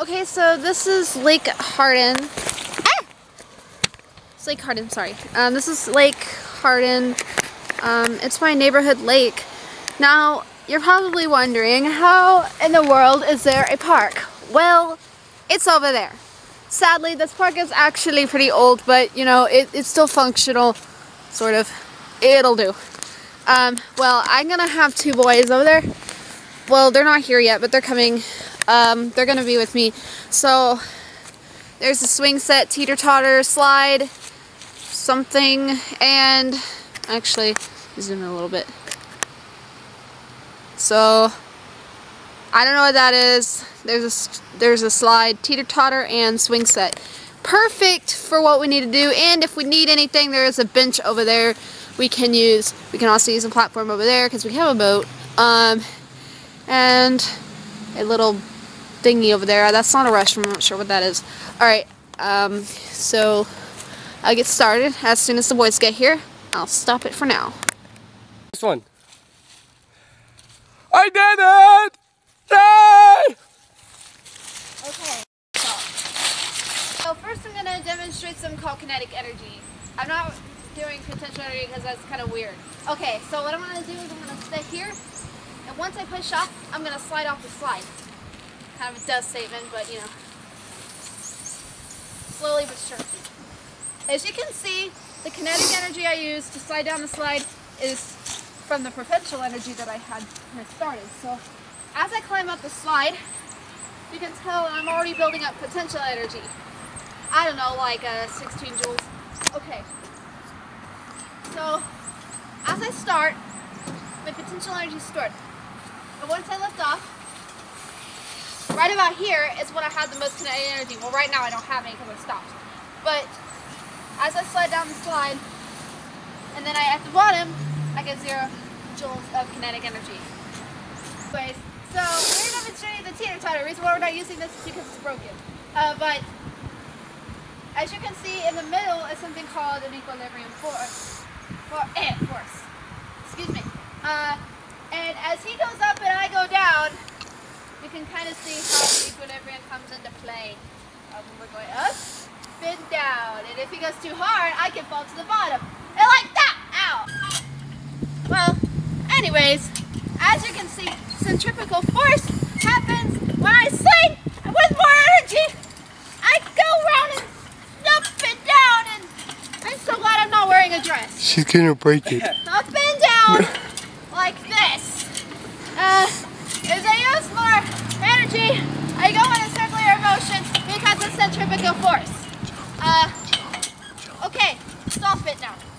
okay, so this is Lake Hardin. Ah! It's Lake Hardin, sorry. Um, this is Lake Hardin. Um, it's my neighborhood lake. Now, you're probably wondering, how in the world is there a park? Well, it's over there. Sadly, this park is actually pretty old, but you know, it, it's still functional, sort of. It'll do. Um, well, I'm gonna have two boys over there. Well, they're not here yet, but they're coming. Um, they're gonna be with me. So, there's a swing set, teeter-totter, slide, something, and actually, zoom in a little bit. So, I don't know what that is. There's a, there's a slide, teeter-totter, and swing set. Perfect for what we need to do, and if we need anything, there is a bench over there we can use. We can also use a platform over there because we have a boat. Um, and a little thingy over there. That's not a restroom. I'm not sure what that is. Alright, um, so I'll get started as soon as the boys get here. I'll stop it for now. This one. I did it! Yay! Okay, so first I'm going to demonstrate some called kinetic energy. I'm not doing potential energy because that's kind of weird. Okay, so what I'm going to do is I'm going to stay here, and once I push off, I'm going to slide off the slide. Kind of a dust statement, but you know, slowly but surely. As you can see, the kinetic energy I use to slide down the slide is from the potential energy that I had when I started. So as I climb up the slide, you can tell I'm already building up potential energy. I don't know, like uh, 16 joules. Okay. So, as I start, my potential energy is stored. But once I lift off, right about here is when I have the most kinetic energy. Well, right now I don't have any because I stopped. But as I slide down the slide, and then I at the bottom, I get zero joules of kinetic energy. Anyways, so we're demonstrating the teeter-totter. The reason why we're not using this is because it's broken. Uh, but as you can see, in the middle is something called an equilibrium force. For, eh, force. Excuse me. Uh, and as he goes up and I go down, you can kind of see how the equilibrium comes into play. Uh, when we're going up, spin down. And if he goes too hard, I can fall to the bottom. And like that! Ow! Well, anyways, as you can see, centrifugal force happens when I swing with more energy. I go round and up and down, and I'm so glad I'm not wearing a dress. She's gonna break it. Up and down, like this. centrifugal force. Uh, okay, stop it now.